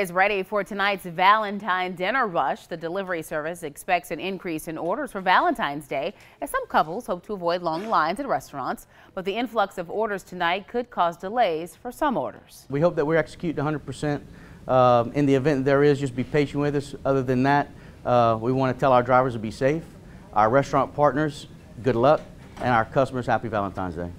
is ready for tonight's Valentine dinner rush. The delivery service expects an increase in orders for Valentine's Day as some couples hope to avoid long lines at restaurants. But the influx of orders tonight could cause delays for some orders. We hope that we execute 100%. Um, in the event there is, just be patient with us. Other than that, uh, we want to tell our drivers to be safe, our restaurant partners, good luck, and our customers, happy Valentine's Day.